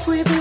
up with